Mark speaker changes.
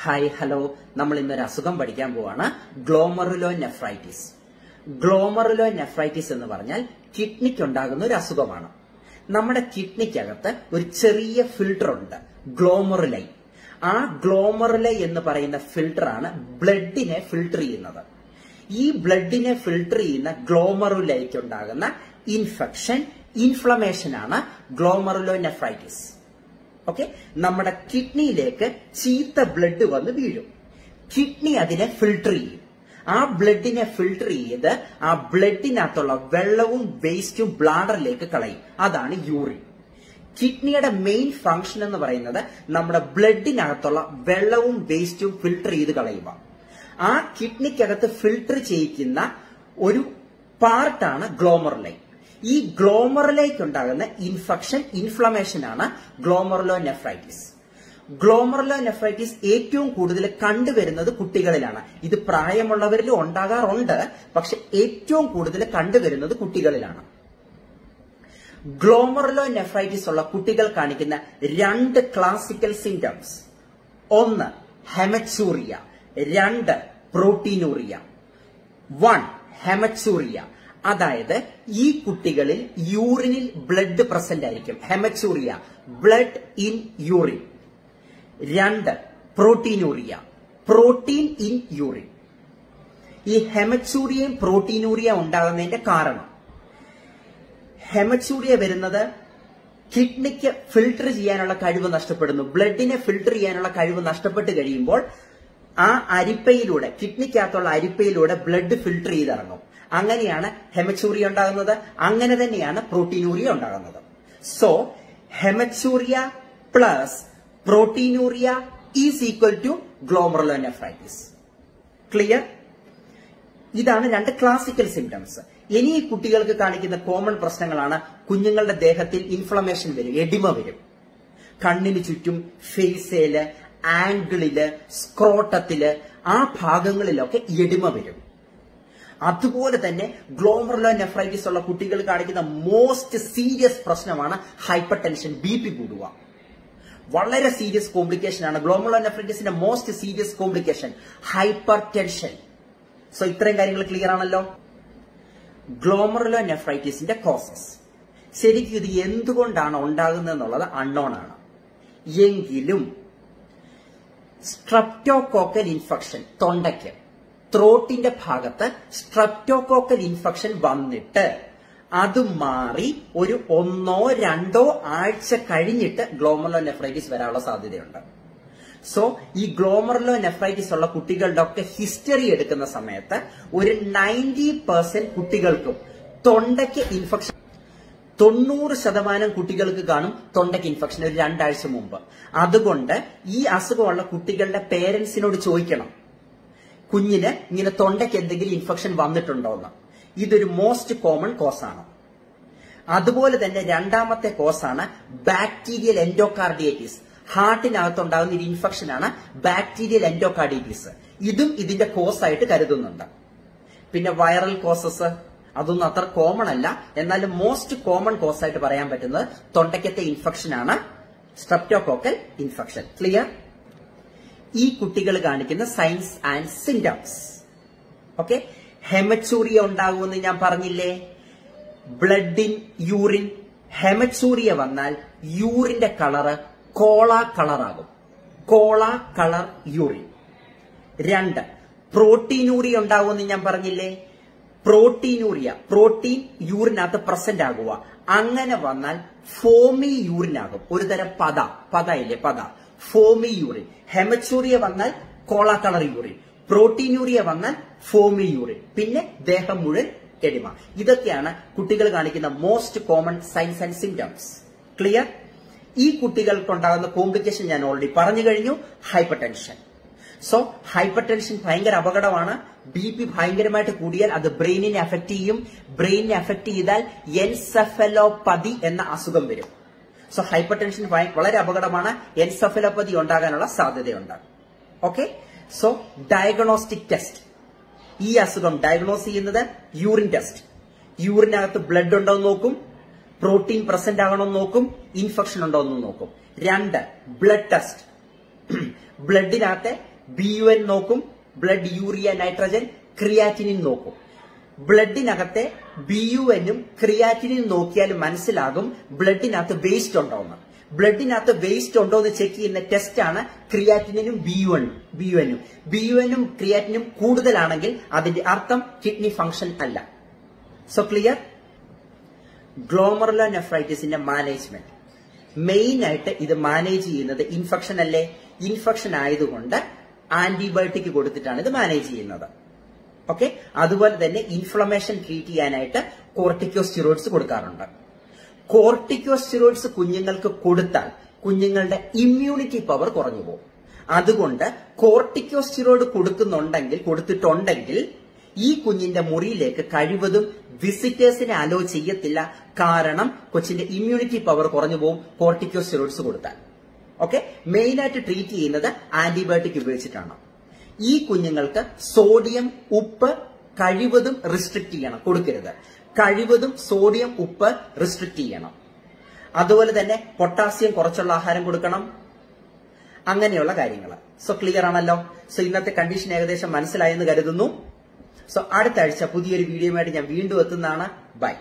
Speaker 1: Hi hello നമ്മൾ ഇന്നൊരു അസുഖം പഠിക്കാൻ പോവാണ്. ഗ്ലോമറുലോ നെഫ്രൈറ്റിസ് ഗ്ലോമറുലോ നെഫ്രൈറ്റിസ് എന്ന് പറഞ്ഞാൽ കിഡ്നിക്ക് ഉണ്ടാകുന്ന ഒരു അസുഖമാണ്. നമ്മുടെ കിഡ്നിക്കകത്ത് ഒരു ചെറിയ ഫിൽട്ടർ ഉണ്ട്. ഗ്ലോമറുലൈ. ആ ഗ്ലോമറുലൈ എന്ന് പറയുന്ന ഫിൽട്ടറാണ് ബ്ലഡിനെ ഫിൽട്ടർ ചെയ്യുന്നത്. ഈ ബ്ലഡിനെ ഫിൽട്ടർ ചെയ്യുന്ന ഗ്ലോമറുലൈക്ക് ഉണ്ടാകുന്ന ഇൻഫെക്ഷൻ ഇൻഫ്ലമേഷൻ ആണ് ഗ്ലോമറുലോ നെഫ്രൈറ്റിസ് ഓക്കെ നമ്മുടെ കിഡ്നിയിലേക്ക് ചീത്ത ബ്ലഡ് വന്ന് വീഴും. കിഡ്നി അതിനെ ഫിൽട്ടർ ചെയ്യും. ആ ബ്ലഡിനെ ഫിൽട്ടർ ചെയ്ത് ആ ബ്ലഡിനകത്തുള്ള വെള്ളവും വേസ്റ്റും ബ്ലാഡറിലേക്ക് കളയും. അതാണ് യൂറിൻ കിഡ്നിയുടെ മെയിൻ ഫംഗ്ഷൻ എന്ന് പറയുന്നത് നമ്മുടെ ബ്ലഡിനകത്തുള്ള വെള്ളവും വേസ്റ്റും ഫിൽട്ടർ ചെയ്ത് കളയുക. ആ കിഡ്നിക്കകത്ത് ഫിൽട്ടർ ചെയ്യിക്കുന്ന ഒരു പാർട്ടാണ് ഗ്ലോമർലൈ ഈ ഗ്ലോമറിലേക്ക് ഉണ്ടാകുന്ന ഇൻഫെക്ഷൻ ഇൻഫ്ലമേഷൻ ആണ് ഗ്ലോമർലോ നെഫ്രൈറ്റിസ് ഗ്ലോമർലോ നെഫ്രൈറ്റിസ് ഏറ്റവും കൂടുതൽ കണ്ടുവരുന്നത് കുട്ടികളിലാണ്. ഇത് പ്രായമുള്ളവരിലും ഉണ്ടാകാറുണ്ട് പക്ഷെ ഏറ്റവും കൂടുതൽ കണ്ടുവരുന്നത് കുട്ടികളിലാണ്. ഗ്ലോമർലോ നെഫ്രൈറ്റിസ് ഉള്ള കുട്ടികൾ കാണിക്കുന്ന രണ്ട് ക്ലാസിക്കൽ സിംറ്റംസ് ഒന്ന് ഹെമച്ചൂറിയ രണ്ട് പ്രോട്ടീനൂറിയ വൺ ഹെമച്ചൂറിയ അതായത് ഈ കുട്ടികളിൽ യൂറിനിൽ ബ്ലഡ് പ്രസന്റ് ആയിരിക്കും. Haematuria blood in urine. രണ്ട് പ്രോട്ടീനൂറിയ പ്രോട്ടീൻ ഇൻ യൂറിൻ. ഈ ഹെമച്ചൂറിയയും പ്രോട്ടീനൂറിയ ഉണ്ടാകുന്നതിന്റെ കാരണം. ഹെമച്ചൂറിയ വരുന്നത് കിഡ്നിക്ക് ഫിൽട്ടർ ചെയ്യാനുള്ള കഴിവ് നഷ്ടപ്പെടുന്നു. ബ്ലഡിനെ ഫിൽട്ടർ ചെയ്യാനുള്ള കഴിവ് നഷ്ടപ്പെട്ട് കഴിയുമ്പോൾ ആ അരിപ്പയിലൂടെ കിഡ്നിക്കകത്തുള്ള അരിപ്പയിലൂടെ ബ്ലഡ് ഫിൽട്ടർ ചെയ്തിറങ്ങും. അങ്ങനെയാണ് ഹെമച്ചൂറിയ ഉണ്ടാകുന്നത്. അങ്ങനെ തന്നെയാണ് പ്രോട്ടീനൂറിയ ഉണ്ടാകുന്നത്. So haematuria plus proteinuria is equal to glomerulonephritis clear ഇതാണ് രണ്ട് ക്ലാസിക്കൽ സിംറ്റംസ് ഇനി ഈ കുട്ടികൾക്ക് കാണിക്കുന്ന കോമൺ പ്രശ്നങ്ങളാണ് കുഞ്ഞുങ്ങളുടെ ദേഹത്തിൽ ഇൻഫ്ലമേഷൻ വരും എഡിമ വരും. കണ്ണിന് ചുറ്റും ഫേസേൽ ആംഗിളിൽ സ്ക്രോട്ടത്തിൽ ആ ഭാഗങ്ങളിലൊക്കെ എഡിമ വരും. അതുപോലെ തന്നെ ഗ്ലോമർലോ നെഫ്രൈറ്റിസ് ഉള്ള കുട്ടികൾ കാണിക്കുന്ന മോസ്റ്റ് സീരിയസ് പ്രശ്നമാണ് ഹൈപ്പർ ടെൻഷൻ ബി പി കൂടുക. വളരെ സീരിയസ് കോംപ്ലിക്കേഷൻ ആണ്. ഗ്ലോമർലോ നെഫ്രൈറ്റിസിന്റെ most serious complication hypertension so ഇത്രയും കാര്യങ്ങൾ ക്ലിയർ ആണല്ലോ? ഗ്ലോമർലോ നെഫ്രൈറ്റിസിന്റെ കോസസ് ശരിക്കും ഇത് എന്തുകൊണ്ടാണ് ഉണ്ടാകുന്നത് എന്നുള്ളത് അൺനോൺ ആണ്. എങ്കിലും സ്ട്രപ്റ്റോകോക്കൽ ഇൻഫെക്ഷൻ തൊണ്ടയ്ക്ക്. ത്രോട്ടിന്റെ ഭാഗത്ത് സ്ട്രെപ്റ്റോകോക്കൽ ഇൻഫെക്ഷൻ വന്നിട്ട് അത് മാറി ഒരു ഒന്നോ രണ്ടോ ആഴ്ച കഴിഞ്ഞിട്ട് ഗ്ലോമർലോ നെഫ്രൈറ്റിസ് വരാനുള്ള സാധ്യതയുണ്ട്. സോ ഈ ഗ്ലോമർലോ നെഫ്രൈറ്റിസ് ഉള്ള കുട്ടികളുടെ ഒക്കെ ഹിസ്റ്ററി എടുക്കുന്ന സമയത്ത് ഒരു നയന്റി പെർസെന്റ് കുട്ടികൾക്കും തൊണ്ടയ്ക്ക് ഇൻഫെക്ഷൻ തൊണ്ണൂറ് ശതമാനം കുട്ടികൾക്ക് കാണും തൊണ്ടയ്ക്ക് ഇൻഫെക്ഷൻ ഒരു രണ്ടാഴ്ച മുമ്പ്. അതുകൊണ്ട് ഈ അസുഖമുള്ള കുട്ടികളുടെ പേരൻസിനോട് ചോദിക്കണം. കുഞ്ഞിന് ഇങ്ങനെ തൊണ്ടയ്ക്ക് എന്തെങ്കിലും ഇൻഫെക്ഷൻ വന്നിട്ടുണ്ടോ എന്ന് ഇതൊരു മോസ്റ്റ് കോമൺ കോസ് ആണ്. അതുപോലെ തന്നെ രണ്ടാമത്തെ കോസ് ആണ് ബാക്ടീരിയൽ എൻഡോകാർഡിയറ്റിസ് ഹാർട്ടിനകത്തുണ്ടാകുന്ന ഒരു ഇൻഫെക്ഷൻ ആണ് ബാക്ടീരിയൽ എൻഡോകാർഡിയറ്റിസ് ഇതും ഇതിന്റെ കോസ് ആയിട്ട് കരുതുന്നുണ്ട്. പിന്നെ വൈറൽ കോസസ് അതൊന്നും അത്ര കോമൺ അല്ല. എന്നാലും മോസ്റ്റ് കോമൺ കോസ് ആയിട്ട് പറയാൻ പറ്റുന്നത് തൊണ്ടയ്ക്കത്തെ ഇൻഫെക്ഷൻ ആണ് സ്ട്രെപ്റ്റോകോക്കൽ ഇൻഫെക്ഷൻ ക്ലിയർ ഈ കുട്ടികൾ കാണിക്കുന്ന signs and symptoms okay haematuria ഉണ്ടാകുമെന്ന് ഞാൻ പറഞ്ഞില്ലേ? ബ്ലഡ് ഇൻ യൂറിൻ ഹെമച്ചൂറിയ വന്നാൽ യൂറിന്റെ കളറ് കോള കളറാകും കോള കളർ യൂറിൻ രണ്ട് പ്രോട്ടീനൂറിയ ഉണ്ടാകുമെന്ന് ഞാൻ പറഞ്ഞില്ലേ? പ്രോട്ടീനൂറിയ പ്രോട്ടീൻ യൂറിനകത്ത് പ്രസന്റ് ആകുക. അങ്ങനെ വന്നാൽ ഫോമി യൂറിൻ ആകും. ഒരു തരം പത പത ഇല്ലേ പത ഫോമി യൂറിൻ. ഹെമച്ചൂറിയ വന്നാൽ കോള കളർ യൂറിൻ. പ്രോട്ടീനൂറിയ വന്നാൽ ഫോമി യൂറിൻ. പിന്നെ ദേഹം മുഴുവൻ എടിമ ഇതൊക്കെയാണ് കുട്ടികൾ കാണിക്കുന്ന most common signs and symptoms clear ഈ കുട്ടികൾക്കുണ്ടാകുന്ന കോംപ്ലിക്കേഷൻ ഞാൻ ഓൾറെഡി പറഞ്ഞു കഴിഞ്ഞു. Hypertension so hypertension ഭയങ്കര അപകടമാണ്. ബി പി ഭയങ്കരമായിട്ട് കൂടിയാൽ അത് ബ്രെയിനിനെ അഫക്ട് ചെയ്യും. ബ്രെയിനിനെ അഫക്ട് ചെയ്താൽ എൻസെഫലോപ്പതി എന്ന അസുഖം വരും. സോ ഹൈപ്പർ ടെൻഷൻ വളരെ അപകടമാണ്. എൻസെഫലോപ്പതി ഉണ്ടാകാനുള്ള സാധ്യതയുണ്ട്. ഓക്കെ സോ ഡയഗ്നോസ്റ്റിക് ടെസ്റ്റ് ഈ അസുഖം ഡയഗ്നോസ് ചെയ്യുന്നത് യൂറിൻ ടെസ്റ്റ് യൂറിനകത്ത് ബ്ലഡ് ഉണ്ടോ എന്ന് നോക്കും. പ്രോട്ടീൻ പ്രസന്റ് ആകണമെന്ന് നോക്കും. ഇൻഫെക്ഷൻ ഉണ്ടോ എന്ന് നോക്കും. രണ്ട് ബ്ലഡ് ടെസ്റ്റ് ബ്ലഡിനകത്തെ ബി യു എൻ നോക്കും ബ്ലഡ് യൂറിയ നൈട്രജൻ ക്രിയാറ്റിനിൻ നോക്കും. ബ്ലഡിനകത്തെ ബി യു എനും ക്രിയാറ്റിനും നോക്കിയാൽ മനസ്സിലാകും ബ്ലഡിനകത്ത് വേസ്റ്റ് ഉണ്ടോ എന്ന്. ബ്ലഡിനകത്ത് വേസ്റ്റ് ഉണ്ടോ എന്ന് ചെക്ക് ചെയ്യുന്ന ടെസ്റ്റ് ആണ് ക്രിയാറ്റിനും ബി യു എനും ബി യു എനും ബി യു എനും ക്രിയാറ്റിനും കൂടുതലാണെങ്കിൽ അതിന്റെ അർത്ഥം കിഡ്നി ഫംഗ്ഷൻ അല്ല. സോ ക്ലിയർ ഗ്ലോമറുല നെഫ്രൈറ്റിസിന്റെ മാനേജ്മെന്റ് മെയിൻ ആയിട്ട് ഇത് മാനേജ് ചെയ്യുന്നത് ഇൻഫെക്ഷൻ അല്ലേ? ഇൻഫെക്ഷൻ ആയതുകൊണ്ട് ആന്റിബയോട്ടിക് കൊടുത്തിട്ടാണ് ഇത് മാനേജ് ചെയ്യുന്നത്. ഓക്കെ അതുപോലെ തന്നെ ഇൻഫ്ലമേഷൻ ട്രീറ്റ് ചെയ്യാനായിട്ട് കോർട്ടിക്കോസ്റ്റിറോയിഡ്സ് കൊടുക്കാറുണ്ട്. കോർട്ടിക്കോസ്റ്റിറോയിഡ്സ് കുഞ്ഞുങ്ങൾക്ക് കൊടുത്താൽ കുഞ്ഞുങ്ങളുടെ ഇമ്മ്യൂണിറ്റി പവർ കുറഞ്ഞു പോകും. അതുകൊണ്ട് കോർട്ടിക്കോസ്റ്റിറോയിഡ് കൊടുക്കുന്നുണ്ടെങ്കിൽ കൊടുത്തിട്ടുണ്ടെങ്കിൽ ഈ കുഞ്ഞിന്റെ മുറിയിലേക്ക് കഴിവതും വിസിറ്റേഴ്സിനെ അലോ ചെയ്യത്തില്ല. കാരണം കൊച്ചിന്റെ ഇമ്മ്യൂണിറ്റി പവർ കുറഞ്ഞു പോകും കോർട്ടിക്കോസ്റ്റിറോയിഡ്സ് കൊടുത്താൽ. ഓക്കെ മെയിൻ ആയിട്ട് ട്രീറ്റ് ചെയ്യുന്നത് ആന്റിബയോട്ടിക് ഉപയോഗിച്ചിട്ടാണ്. ഈ കുഞ്ഞുങ്ങൾക്ക് സോഡിയം ഉപ്പ് കഴിവതും റിസ്ട്രിക്ട് ചെയ്യണം കൊടുക്കരുത്. കഴിവതും സോഡിയം ഉപ്പ് റിസ്ട്രിക്ട് ചെയ്യണം. അതുപോലെ തന്നെ പൊട്ടാസ്യം കുറച്ചുള്ള ആഹാരം കൊടുക്കണം. അങ്ങനെയുള്ള കാര്യങ്ങൾ. സോ ക്ലിയർ ആണല്ലോ? സോ ഇന്നത്തെ കണ്ടീഷൻ ഏകദേശം മനസ്സിലായെന്ന് കരുതുന്നു. സോ അടുത്ത ആഴ്ച പുതിയൊരു വീഡിയോയുമായിട്ട് ഞാൻ വീണ്ടും എത്തുന്നതാണ്. ബൈ